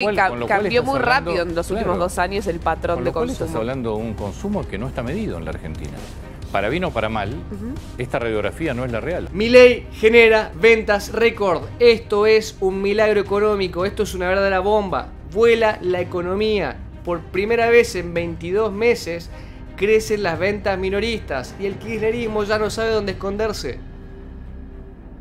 Cual- Ca- con lo cual cambió muy hablando- rápido en los últimos claro. dos años el patrón Con de lo cual estás consumo. hablando de un consumo que no está medido en la Argentina. Para bien o para mal, esta radiografía no es la real. Milei genera ventas récord. Esto es un milagro económico. Esto es una verdadera bomba. Vuela la economía. Por primera vez en 22 meses crecen las ventas minoristas y el kirchnerismo ya no sabe dónde esconderse.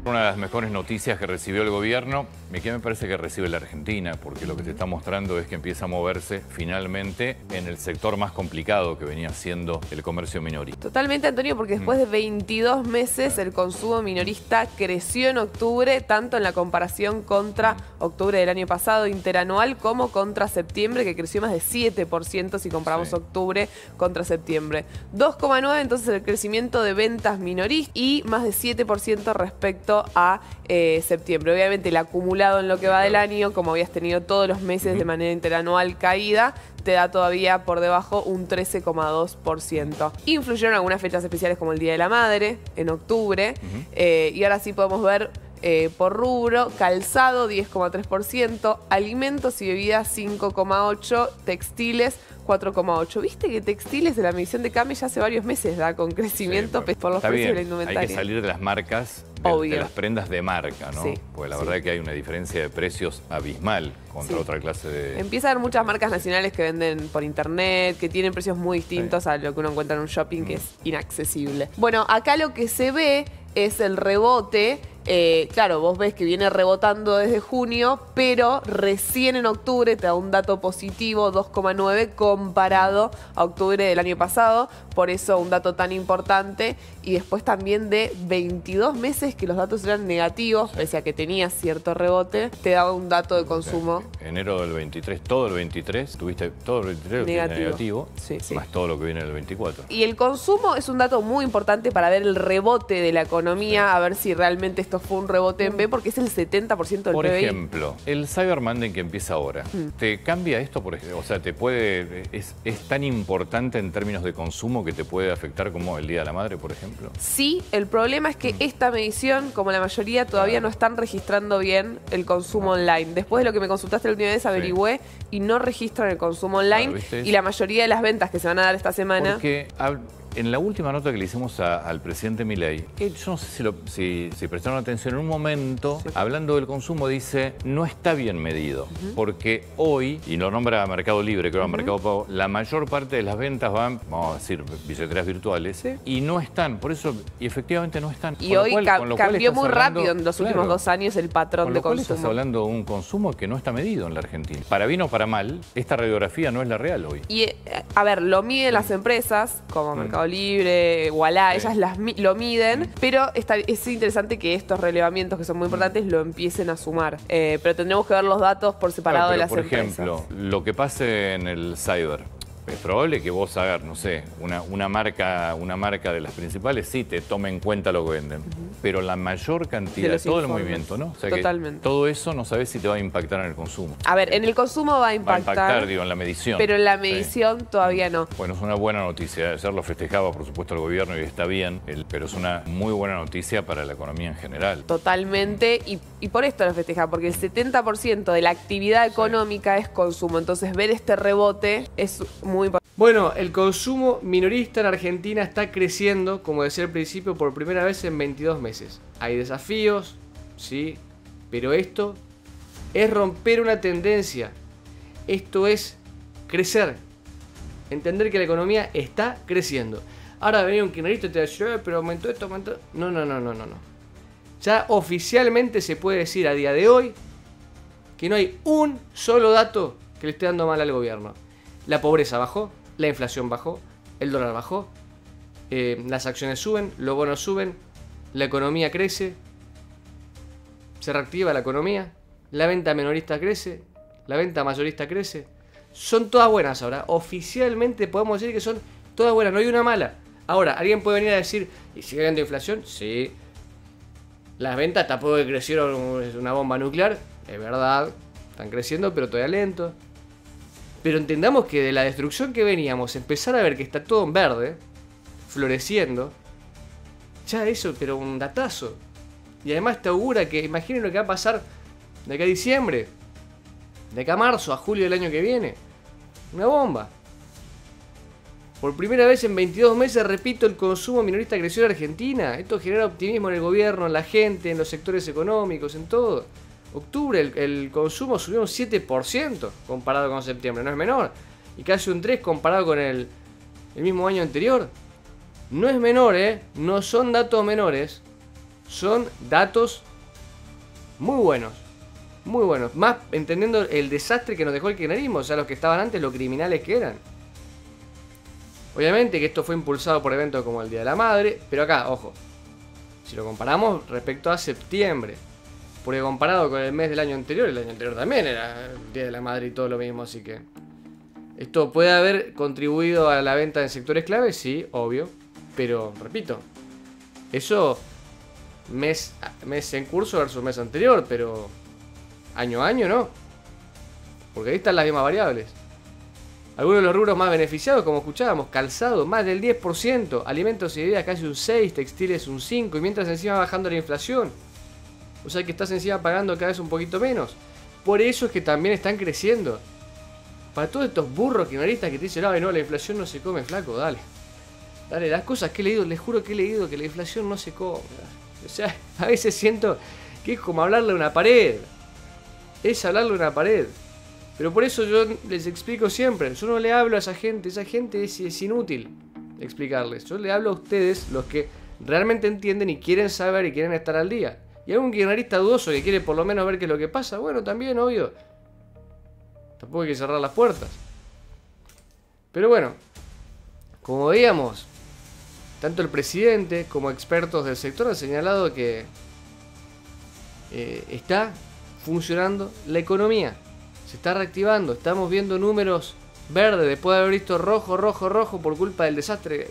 Una de las mejores noticias que recibió el gobierno, que me parece que recibe la Argentina, porque lo que te está mostrando es que empieza a moverse finalmente en el sector más complicado que venía siendo el comercio minorista. Totalmente, Antonio, porque después de 22 meses el consumo minorista creció en octubre, tanto en la comparación contra octubre del año pasado interanual como contra septiembre, que creció más de 7% si comparamos Sí. octubre contra septiembre. 2,9 entonces el crecimiento de ventas minoristas y más de 7% respecto a eh, septiembre. Obviamente el acumulado en lo que va del año, como habías tenido todos los meses de manera interanual caída, te da todavía por debajo un 13,2%. Influyeron algunas fechas especiales como el Día de la Madre, en octubre, eh, y ahora sí podemos ver eh, por rubro, calzado 10,3%, alimentos y bebidas 5,8%, textiles 4,8%. ¿Viste que textiles de la medición de CAME ya hace varios meses da con crecimiento Sí, pe- por los precios bien, de la indumentaria? Hay que salir de las marcas, de, las prendas de marca, ¿no? Sí, Porque la sí. verdad es que hay una diferencia de precios abismal contra otra clase de... Empieza a haber muchas marcas nacionales que venden por internet, que tienen precios muy distintos a lo que uno encuentra en un shopping que es inaccesible. Bueno, acá lo que se ve es el rebote. Eh, claro, vos ves que viene rebotando desde junio, pero recién en octubre te da un dato positivo, 2,9, comparado a octubre del año pasado. Por eso un dato tan importante. Y después también de 22 meses que los datos eran negativos, pese a que tenía cierto rebote, te daba un dato de consumo Enero del 23, todo el 23, tuviste todo el 23 lo que viene Negativo. negativo, Sí, sí. más todo lo que viene del 24. Y el consumo es un dato muy importante para ver el rebote de la economía, a ver si realmente esto fue un rebote en B, porque es el 70% del Por PBI. ejemplo, el Cyber Monday que empieza ahora, Mm. ¿te cambia esto? Por? O sea, ¿te puede, es, es tan importante en términos de consumo que te puede afectar como el Día de la Madre, por ejemplo? Sí, el problema es que esta medición, como la mayoría, todavía no están registrando bien el consumo online. Después de lo que me consultaste la última vez, averigüé y no registran el consumo online. Y la mayoría de las ventas que se van a dar esta semana. Porque en la última nota que le hicimos a- al presidente Milei, yo no sé si, lo- si- si prestaron atención, en un momento, hablando del consumo, dice, no está bien medido, porque hoy, y lo nombra Mercado Libre, creo que Mercado Pago, la mayor parte de las ventas van, vamos a decir, billeteras virtuales, Sí. y no están, por eso, y efectivamente no están. Y Con hoy cual- ca- con lo cual cambió estás muy hablando- rápido en los últimos claro. dos años el patrón Con de lo cual estás consumo. hablando de un consumo que no está medido en la Argentina. Para bien o para mal, esta radiografía no es la real hoy. Y, eh, a ver, lo miden las empresas, como Mm. Mercado Libre, Wallah, Sí. ellas las, lo miden, pero está, es interesante que estos relevamientos que son muy importantes lo empiecen a sumar. Eh, pero tendremos que ver los datos por separado Claro, de las por empresas. ejemplo, lo que pase en el cyber. Es probable que vos hagas, no sé, una, una marca, una marca de las principales, sí te tome en cuenta lo que venden. Pero la mayor cantidad, De todo el movimiento, ¿no? O sea que Totalmente. todo eso no sabes si te va a impactar en el consumo. A ver, en el consumo va a Va a impactar, impactar, digo, en la medición. pero en la Sí. medición todavía no. Bueno, es una buena noticia. Ayer lo festejaba, por supuesto, el gobierno y está bien, pero es una muy buena noticia para la economía en general. Totalmente, y, y por esto lo festeja, porque el 70% de la actividad económica es consumo, entonces ver este rebote es muy. Bueno, el consumo minorista en Argentina está creciendo, como decía al principio, por primera vez en 22 meses. Hay desafíos, sí, pero esto es romper una tendencia. Esto es crecer. Entender que la economía está creciendo. Ahora venir un kirchnerista y te va a decir, "Eh, pero aumentó esto, aumentó. No, no, no, no, no, no. Ya oficialmente se puede decir a día de hoy que no hay un solo dato que le esté dando mal al gobierno. La pobreza bajó, la inflación bajó, el dólar bajó, eh, las acciones suben, los bonos suben, la economía crece, se reactiva la economía, la venta minorista crece, la venta mayorista crece. Son todas buenas ahora. Oficialmente podemos decir que son todas buenas, no hay una mala. Ahora, alguien puede venir a decir, ¿y sigue habiendo inflación? Sí. Las ventas tampoco crecieron una bomba nuclear, es verdad, están creciendo, pero todavía lento. Pero entendamos que de la destrucción que veníamos, empezar a ver que está todo en verde, floreciendo, ya eso, pero un datazo. Y además te augura que, imaginen lo que va a pasar de acá a diciembre. De acá a marzo, a julio del año que viene. Una bomba. Por primera vez en 22 meses, repito, el consumo minorista creció en Argentina. Esto genera optimismo en el gobierno, en la gente, en los sectores económicos, en todo. Octubre el, consumo subió un 7% comparado con septiembre, no es menor. Y casi un 3% comparado con el, el mismo año anterior. No es menor, ¿eh? No son datos menores. Son datos muy buenos. Muy buenos. Más entendiendo el desastre que nos dejó el kirchnerismo. O sea, los que estaban antes, los criminales que eran. Obviamente que esto fue impulsado por eventos como el Día de la Madre, pero acá, ojo, si lo comparamos respecto a septiembre, porque comparado con el mes del año anterior, el año anterior también era el Día de la Madre y todo lo mismo, así que... ¿Esto puede haber contribuido a la venta en sectores clave? Sí, obvio, pero repito, eso mes, mes en curso versus mes anterior, pero año a año no, porque ahí están las mismas variables. Algunos de los rubros más beneficiados, como escuchábamos, calzado más del 10%, alimentos y bebidas casi un 6%, textiles un 5%, y mientras encima bajando la inflación. O sea que estás encima pagando cada vez un poquito menos. Por eso es que también están creciendo. Para todos estos burros kirchneristas que te dicen, no, no, la inflación no se come, flaco, dale. Dale, las cosas que he leído, les juro que he leído que la inflación no se come. O sea, a veces siento que es como hablarle a una pared. Es hablarle a una pared. Pero por eso yo les explico siempre, yo no le hablo a esa gente, esa gente es, inútil explicarles. Yo le hablo a ustedes, los que realmente entienden y quieren saber y quieren estar al día. Y algún kirchnerista dudoso que quiere por lo menos ver qué es lo que pasa, bueno, también, obvio. Tampoco hay que cerrar las puertas. Pero bueno, como veíamos, tanto el presidente como expertos del sector han señalado que eh, está funcionando la economía se está reactivando. Estamos viendo números verdes después de haber visto rojo, rojo, rojo por culpa del desastre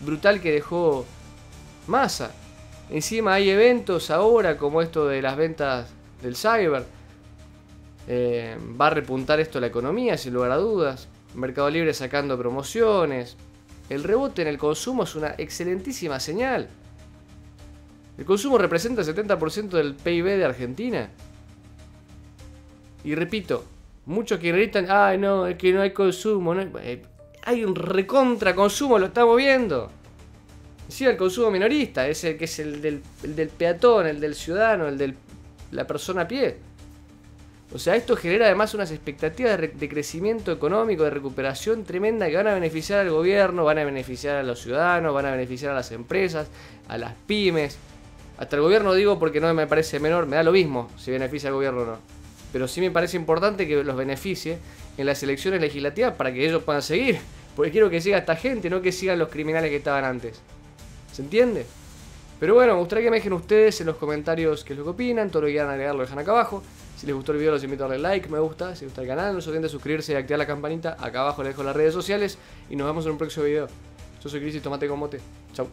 brutal que dejó Massa. Encima hay eventos ahora como esto de las ventas del cyber. Eh, va a repuntar esto la economía, sin lugar a dudas. Mercado Libre sacando promociones. El rebote en el consumo es una excelentísima señal. El consumo representa el 70% del PIB de Argentina. Y repito, Muchos que gritan, ay no, es que no hay consumo. Eh, hay un recontra consumo, lo estamos viendo. Sí, el consumo minorista, es el que es el del, peatón, el del ciudadano, el de la persona a pie. O sea, esto genera además unas expectativas de, de, crecimiento económico, de recuperación tremenda que van a beneficiar al gobierno, van a beneficiar a los ciudadanos, van a beneficiar a las empresas, a las pymes. Hasta el gobierno digo porque no me parece menor, me da lo mismo si beneficia al gobierno o no pero sí me parece importante que los beneficie en las elecciones legislativas para que ellos puedan seguir. Porque quiero que siga esta gente, no que sigan los criminales que estaban antes. ¿Se entiende? Pero bueno, me gustaría que me dejen ustedes en los comentarios qué es lo que opinan, todo lo que quieran agregar lo dejan acá abajo. Si les gustó el video los invito a darle like, me gusta, si les gusta el canal no se olviden de suscribirse y activar la campanita, acá abajo les dejo las redes sociales y nos vemos en un próximo video. Yo soy Cris y tomate con mote. Chau.